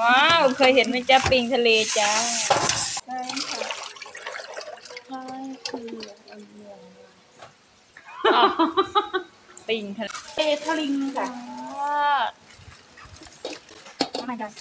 ว้าว เคยเห็นไหมจ๊ะปิงทะเลจ้าใช่ค่ะใช่คืออันเดียวอ้ปิงทะเลเอทลิงค่ะ Oh my god